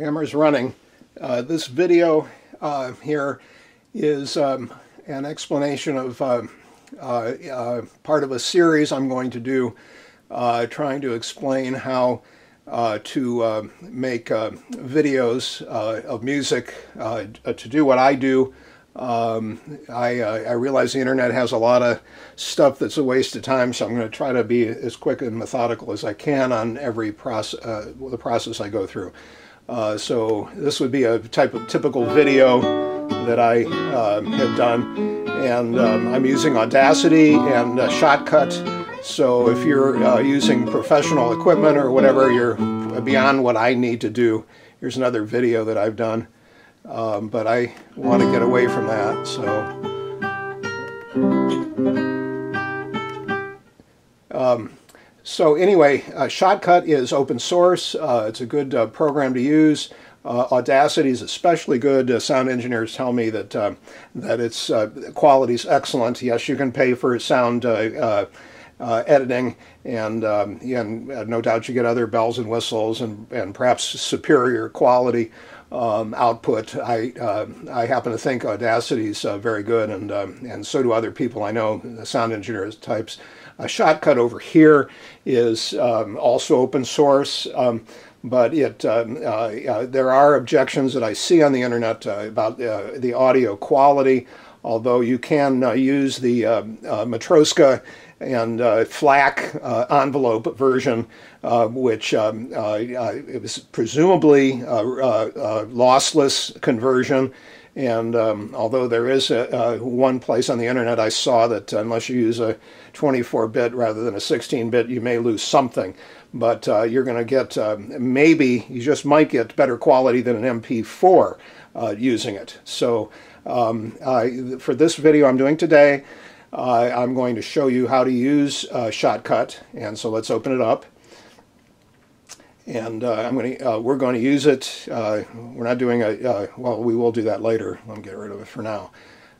Camera's running. Uh, this video uh, here is um, an explanation of uh, uh, uh part of a series I'm going to do uh, trying to explain how to make videos of music to do what I do. Um, I, I, realize the internet has a lot of stuff that's a waste of time, so I'm going to try to be as quick and methodical as I can on every process, the process I go through. Uh, so this would be a type of typical video that I uh, have done. And um, I'm using Audacity and uh, Shotcut. So if you're uh, using professional equipment or whatever, you're beyond what I need to do. Here's another video that I've done. Um, but I want to get away from that. So. Um, so anyway, uh, Shotcut is open source. Uh, it's a good uh, program to use. Uh, Audacity is especially good. Uh, sound engineers tell me that uh, that its quality is excellent. Yes, you can pay for sound editing, and, um, and no doubt you get other bells and whistles and, and perhaps superior quality um, output. I I happen to think Audacity is very good, and um, and so do other people I know, sound engineers types. A Shotcut over here is um, also open source, um, but it uh, uh, there are objections that I see on the internet uh, about uh, the audio quality. Although you can uh, use the um, uh, Matroska and FLAC envelope version, which um, it was presumably lossless conversion. And um, although there is a, uh, one place on the internet I saw that unless you use a 24-bit rather than a 16-bit, you may lose something. But uh, you're going to get, uh, maybe, you just might get better quality than an MP4 uh, using it. So um, for this video I'm doing today, I'm going to show you how to use Shotcut. And so let's open it up and uh, I'm going to, uh, we're going to use it. Uh, we're not doing a, uh, well, we will do that later. Let me get rid of it for now.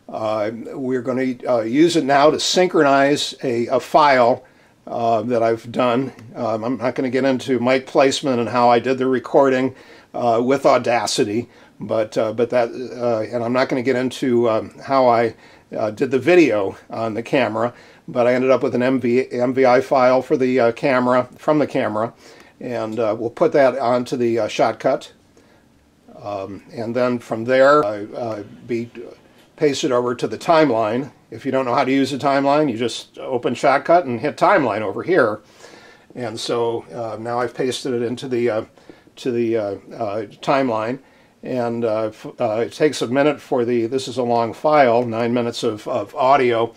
Uh, we're going to uh, use it now to synchronize a, a file that I've done. Um, I'm not going to get into mic placement and how I did the recording with Audacity, but but that, and I'm not going to get into um, how I did the video on the camera. But I ended up with an MV, MVI file for the camera from the camera and uh, we'll put that onto the uh, Shotcut. Um, and then from there, uh, uh, be pasted over to the timeline. If you don't know how to use a timeline, you just open Shotcut and hit timeline over here. And so uh, now I've pasted it into the uh, to the timeline. And it takes a minute for the, this is a long file, nine minutes of, of audio.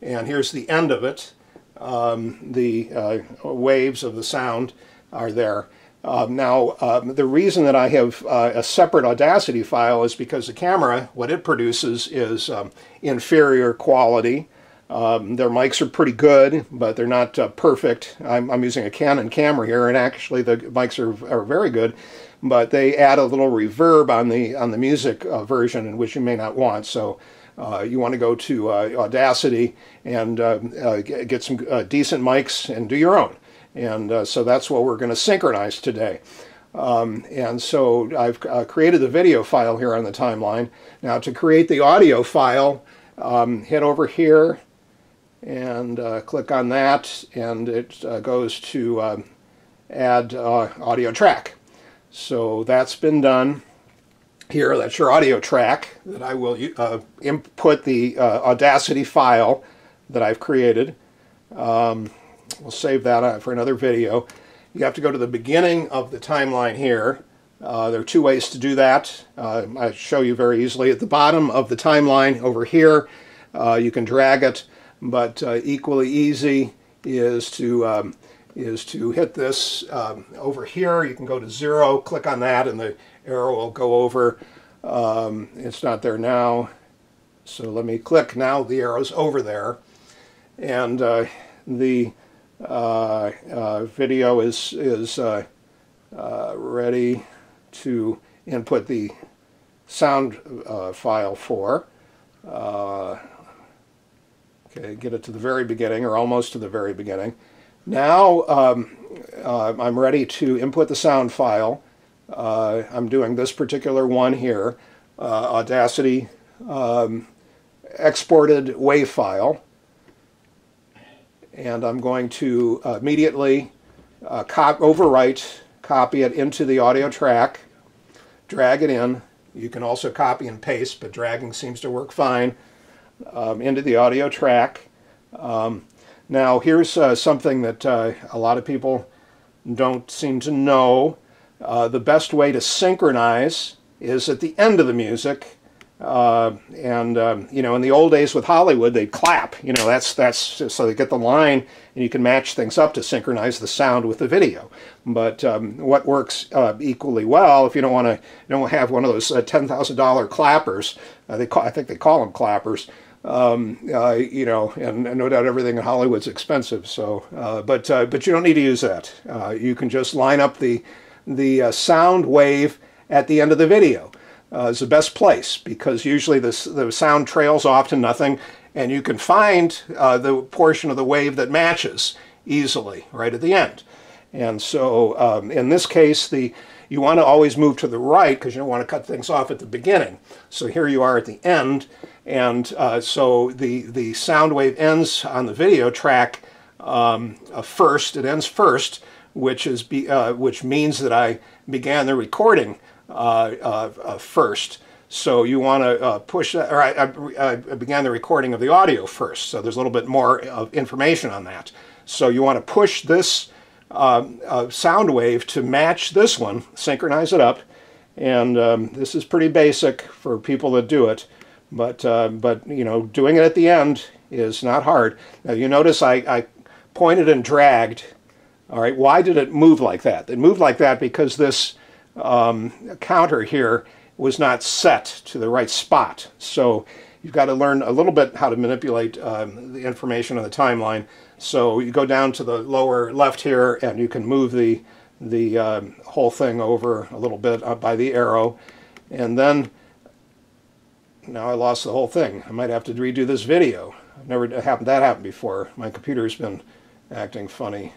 And here's the end of it, um, the waves of the sound are there. Um, now, um, the reason that I have uh, a separate Audacity file is because the camera, what it produces is um, inferior quality. Um, their mics are pretty good, but they're not uh, perfect. I'm, I'm, using a Canon camera here, and actually the mics are, are very good, but they add a little reverb on the on the music uh, version, which you may not want. So uh, you want to go to uh, Audacity and uh, uh, get some decent mics and do your own. And uh, so that's what we're going to synchronize today. Um, and so I've uh, created the video file here on the timeline. Now to create the audio file, um, hit over here and uh, click on that and it uh, goes to um, add uh, audio track. So that's been done here. That's your audio track that I will uh, input the Audacity file that I've created. Um, We'll save that uh, for another video. You have to go to the beginning of the timeline here. Uh, there are two ways to do that. Uh, I show you very easily. At the bottom of the timeline over here, uh, you can drag it, but uh, equally easy is to um, is to hit this um, over here. You can go to zero, click on that, and the arrow will go over. Um, it's not there now, so let me click. Now the arrow's over there, and uh, the video is, is uh, ready to input the sound file for. okay, get it to the very beginning or almost to the very beginning. Now um, uh, I'm ready to input the sound file Uh, I'm doing this particular one here, uh, Audacity um, exported WAV file. And I'm going to immediately uh, cop overwrite, copy it into the audio track, drag it in. You can also copy and paste, but dragging seems to work fine um, into the audio track. Um, now, here's uh, something that uh, a lot of people don't seem to know. Uh, the best way to synchronize is at the end of the music. Uh, and um, you know, in the old days with Hollywood, they'd clap. You know, that's that's so they get the line, and you can match things up to synchronize the sound with the video. But um, what works uh, equally well, if you don't want to, don't have one of those uh, ten thousand dollar clappers. they call, I think they call them clappers. Um, uh, you know, and, and, no doubt everything in Hollywood's expensive. So, uh, but uh, but you don't need to use that. Uh, you can just line up the the uh, sound wave at the end of the video. Uh, is the best place because usually the the sound trails off to nothing, and you can find the portion of the wave that matches easily right at the end. And so, um, in this case, the you want to always move to the right because you don't want to cut things off at the beginning. So here you are at the end, and uh, so the, the sound wave ends on the video track um, uh, first, it ends first, which, is be, uh, which means that I began the recording uh, uh, first. So you want to uh, push that, or I, I, I, began the recording of the audio first. So there's a little bit more of information on that. So you want to push this um, sound wave to match this one, synchronize it up. And um, this is pretty basic for people that do it. But, uh, but you know, doing it at the end is not hard. Now you notice I, I pointed and dragged. All right, why did it move like that? It moved like that because this um, counter here was not set to the right spot. So you've got to learn a little bit how to manipulate um, the information on the timeline. So you go down to the lower left here and you can move the, the um, whole thing over a little bit by the arrow. And then now I lost the whole thing. I might have to redo this video. I've never happened that happened before. My computer's been acting funny.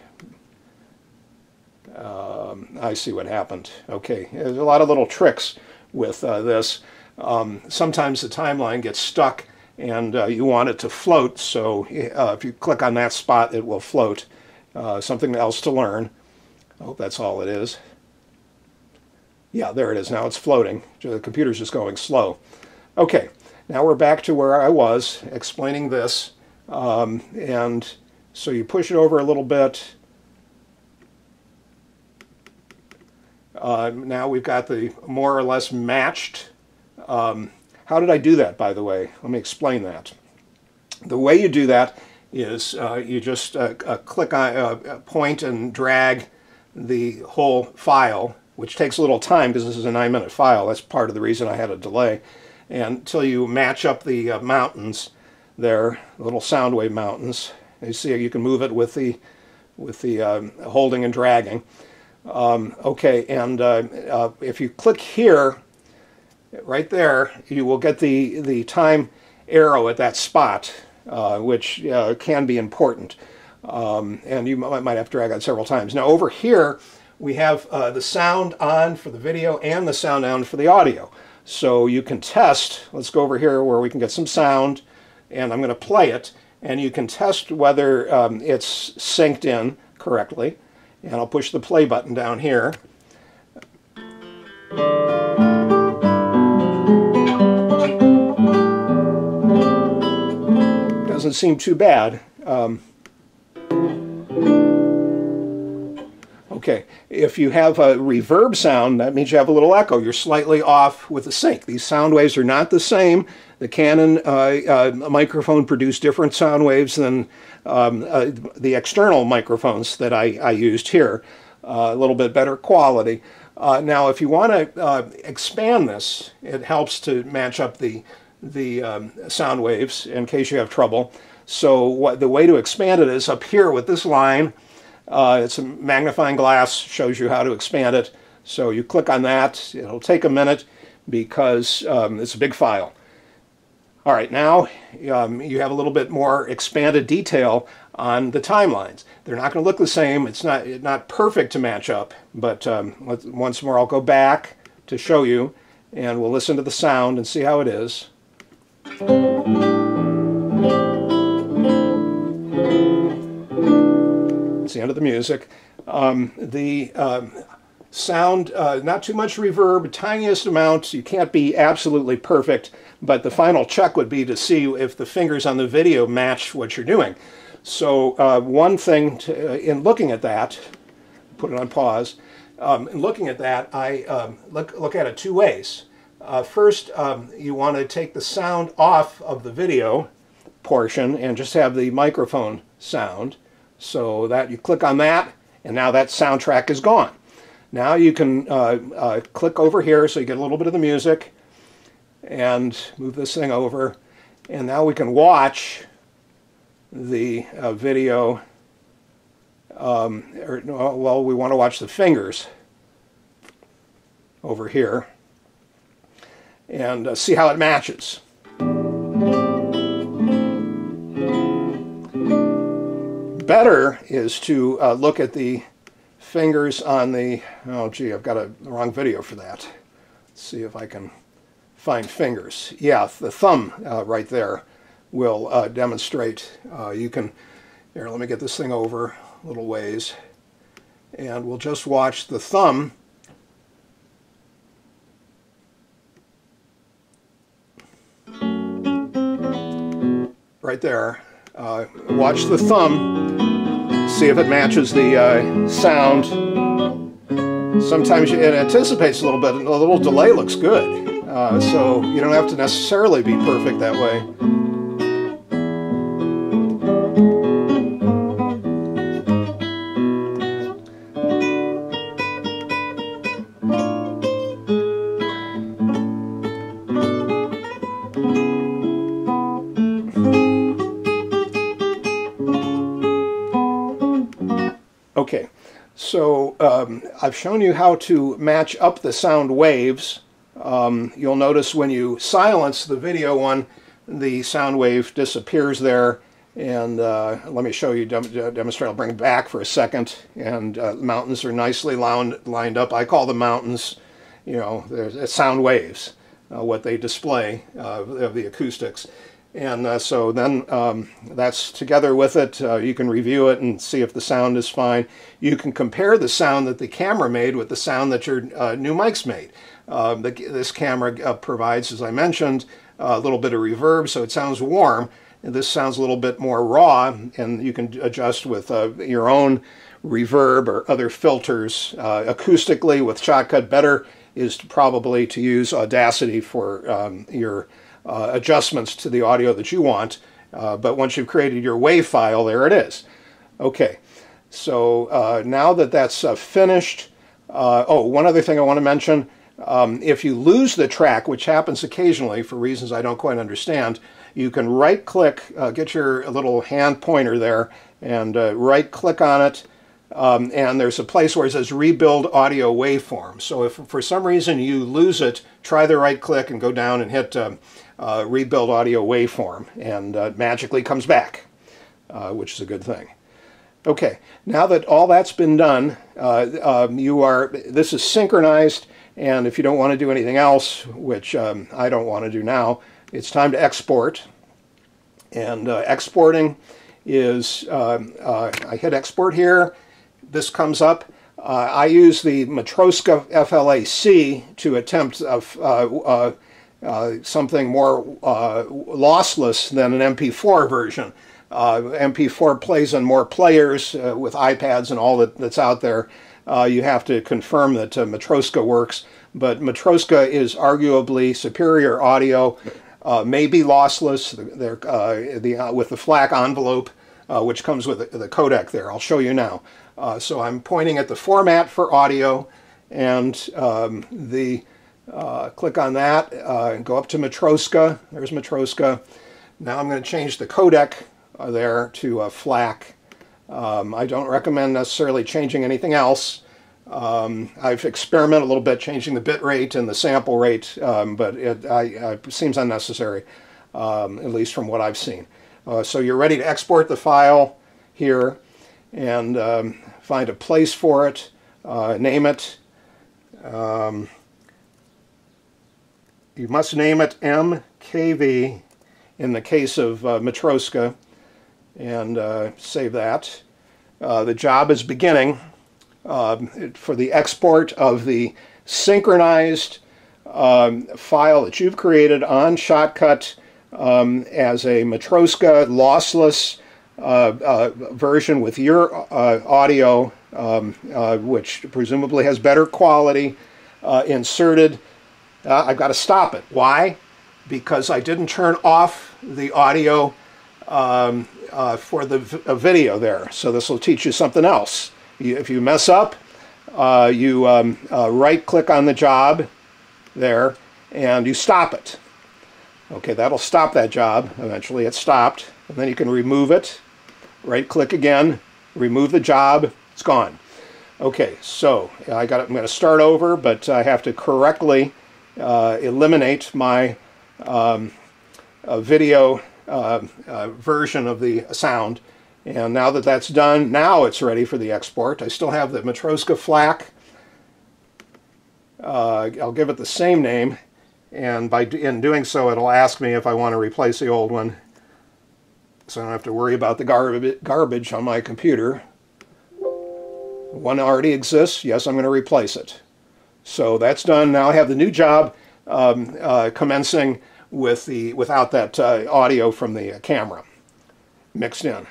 Um, I see what happened. Okay, there's a lot of little tricks with uh, this. Um, sometimes the timeline gets stuck and uh, you want it to float, so uh, if you click on that spot, it will float. Uh, something else to learn. I hope that's all it is. Yeah, there it is. Now it's floating. The computer's just going slow. Okay, now we're back to where I was explaining this. Um, and so you push it over a little bit. Uh, now we've got the more or less matched. Um, how did I do that, by the way? Let me explain that. The way you do that is uh, you just uh, uh click on, uh, point and drag the whole file, which takes a little time because this is a nine minute file. That's part of the reason I had a delay And until you match up the uh, mountains there, little sound wave mountains. You see you can move it with the with the um, holding and dragging. Um, okay, and uh, uh, if you click here, right there, you will get the the time arrow at that spot, uh, which uh, can be important. Um, and you might, have to drag it several times. Now over here, we have uh, the sound on for the video and the sound on for the audio. So you can test, let's go over here where we can get some sound, and I'm going to play it, and you can test whether um, it's synced in correctly. And I'll push the play button down here. Doesn't seem too bad. Um, Okay, if you have a reverb sound, that means you have a little echo. You're slightly off with the sync. These sound waves are not the same. The Canon uh, uh, microphone produced different sound waves than um, uh, the external microphones that I, I used here. Uh, a little bit better quality. Uh, now, if you want to uh, expand this, it helps to match up the, the um, sound waves in case you have trouble. So what, the way to expand it is up here with this line, uh, it's a magnifying glass, shows you how to expand it. So you click on that. It'll take a minute because um, it's a big file. All right, now um, you have a little bit more expanded detail on the timelines. They're not going to look the same. It's not not perfect to match up, but um, once more I'll go back to show you, and we'll listen to the sound and see how it is. It's the end of the music. Um, the um, sound, uh, not too much reverb, tiniest amount. You can't be absolutely perfect, but the final check would be to see if the fingers on the video match what you're doing. So uh, one thing to, uh, in looking at that, put it on pause, um, in looking at that, I um, look, look at it two ways. Uh, first, um, you want to take the sound off of the video portion and just have the microphone sound. So that you click on that, and now that soundtrack is gone. Now you can uh, uh, click over here so you get a little bit of the music and move this thing over. And now we can watch the uh, video. Um, or, well, we want to watch the fingers over here and uh, see how it matches. Better is to uh, look at the fingers on the, oh gee, I've got a wrong video for that. Let's see if I can find fingers. Yeah, the thumb uh, right there will uh, demonstrate. Uh, you can, here, let me get this thing over a little ways. And we'll just watch the thumb right there. Uh, watch the thumb see if it matches the uh, sound. Sometimes it anticipates a little bit, and a little delay looks good. Uh, so you don't have to necessarily be perfect that way. I've shown you how to match up the sound waves. Um, you'll notice when you silence the video one, the sound wave disappears there. And uh, let me show you, dem demonstrate, I'll bring back for a second. And uh, mountains are nicely lined, up. I call the mountains, you know, there's sound waves, uh, what they display uh, of the acoustics. And uh, so then um, that's together with it. Uh, you can review it and see if the sound is fine. You can compare the sound that the camera made with the sound that your uh, new mic's made. Um, the, this camera uh, provides, as I mentioned, a little bit of reverb, so it sounds warm. And this sounds a little bit more raw, and you can adjust with uh, your own reverb or other filters. Uh, acoustically, with Shotcut, better is probably to use Audacity for um, your uh, adjustments to the audio that you want. Uh, but once you've created your WAV file, there it is. Okay, so uh, now that that's uh, finished, uh, oh, one other thing I want to mention. Um, if you lose the track, which happens occasionally for reasons I don't quite understand, you can right click, uh, get your little hand pointer there, and right click on it. Um, and there's a place where it says rebuild audio waveform. So if for some reason you lose it, try the right click and go down and hit um, uh, rebuild audio waveform and uh, magically comes back, uh, which is a good thing. Okay, now that all that's been done, uh, um, you are, this is synchronized, and if you don't want to do anything else, which um, I don't want to do now, it's time to export. And uh, exporting is, um, uh, I hit export here, this comes up. I use the Matroska FLAC to attempt uh, something more uh, lossless than an MP4 version. Uh, MP4 plays on more players uh, with iPads and all that, that's out there. Uh, you have to confirm that Matroska works, but Matroska is arguably superior audio, may be lossless the, with the FLAC envelope, which comes with the, the, codec there. I'll show you now. So I'm pointing at the format for audio and um, the uh, click on that uh, and go up to Matroska. There's Matroska. Now I'm going to change the codec uh, there to a FLAC. Um, I don't recommend necessarily changing anything else. Um, I've experimented a little bit changing the bit rate and the sample rate, um, but it, I, it, seems unnecessary, um, at least from what I've seen. Uh, so you're ready to export the file. here and um, find a place for it, uh, name it. Um, you must name it MKV in the case of uh, Matroska and uh, save that. Uh, the job is beginning um, for the export of the synchronized um, file that you've created on Shotcut um, as a Matroska lossless version with your uh, audio, um, uh, which presumably has better quality, uh, inserted. Uh, I've got to stop it. Why? Because I didn't turn off the audio um, for the video there. So this will teach you something else. If you mess up, you um, right click on the job there and you stop it. Okay, that'll stop that job. Eventually it stopped. And then you can remove it. Right click again, remove the job, it's gone. Okay, so I got. I'm going to start over, but I have to correctly uh, eliminate my um, video uh, uh, version of the sound. And now that that's done, now it's ready for the export. I still have the Matroska FLAC uh, I'll give it the same name and by in doing so it'll ask me if I want to replace the old one so I don't have to worry about the garbage garbage on my computer. One already exists, yes I'm going to replace it. So that's done. Now I have the new job um, uh, commencing with the without that uh, audio from the camera mixed in.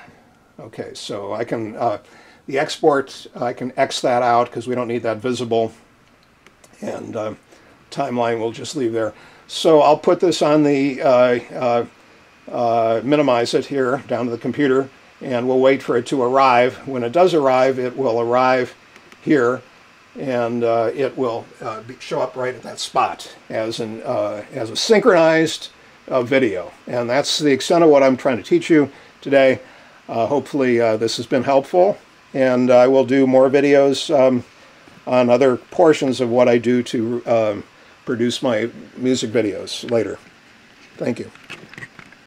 Okay, so I can uh, the export I can X that out because we don't need that visible and uh, timeline we'll just leave there. So I'll put this on the, uh, uh, uh, minimize it here down to the computer, and we'll wait for it to arrive. When it does arrive, it will arrive here, and uh, it will uh, be, show up right at that spot as, an, as a synchronized video. And that's the extent of what I'm trying to teach you today. hopefully this has been helpful, and I will do more videos um, on other portions of what I do to um, produce my music videos later. Thank you.